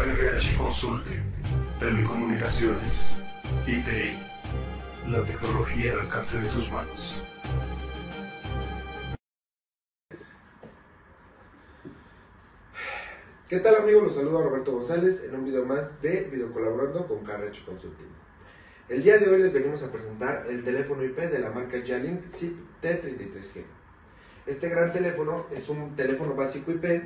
KRH Consulting, Telecomunicaciones, ITI, la tecnología al alcance de tus manos. ¿Qué tal amigos? Los saluda Roberto González en un video más de Video Colaborando con KRH Consulting. El día de hoy les venimos a presentar el teléfono IP de la marca Jalink SIP T33G. Este gran teléfono es un teléfono básico IP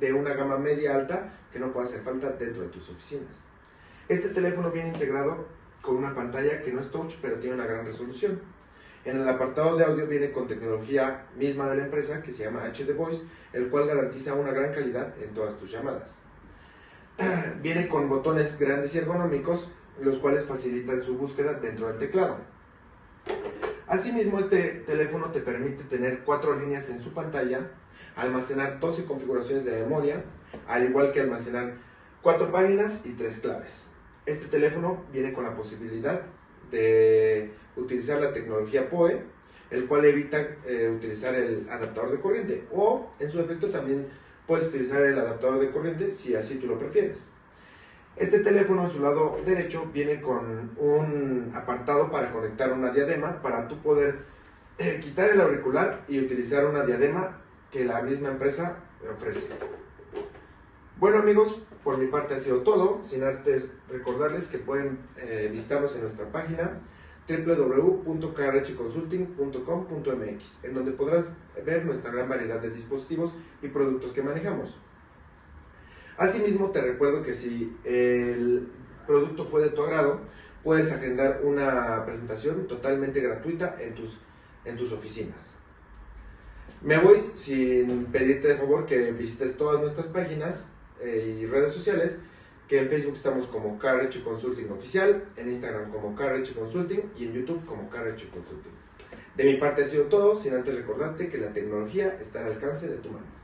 de una gama media alta que no puede hacer falta dentro de tus oficinas. Este teléfono viene integrado con una pantalla que no es touch pero tiene una gran resolución. En el apartado de audio viene con tecnología misma de la empresa que se llama HD Voice, el cual garantiza una gran calidad en todas tus llamadas. Viene con botones grandes y ergonómicos, los cuales facilitan su búsqueda dentro del teclado. Asimismo, este teléfono te permite tener cuatro líneas en su pantalla, almacenar 12 configuraciones de memoria, al igual que almacenar cuatro páginas y tres claves. Este teléfono viene con la posibilidad de utilizar la tecnología PoE, el cual evita eh, utilizar el adaptador de corriente, o en su efecto también puedes utilizar el adaptador de corriente si así tú lo prefieres. Este teléfono en su lado derecho viene con un apartado para conectar una diadema para tú poder eh, quitar el auricular y utilizar una diadema que la misma empresa ofrece. Bueno amigos, por mi parte ha sido todo, sin antes recordarles que pueden eh, visitarnos en nuestra página www.krhconsulting.com.mx, en donde podrás ver nuestra gran variedad de dispositivos y productos que manejamos. Asimismo, te recuerdo que si el producto fue de tu agrado, puedes agendar una presentación totalmente gratuita en tus, en tus oficinas. Me voy sin pedirte de favor que visites todas nuestras páginas eh, y redes sociales, que en Facebook estamos como KRH Consulting Oficial, en Instagram como KRH Consulting y en YouTube como KRH Consulting. De mi parte ha sido todo, sin antes recordarte que la tecnología está al alcance de tu mano.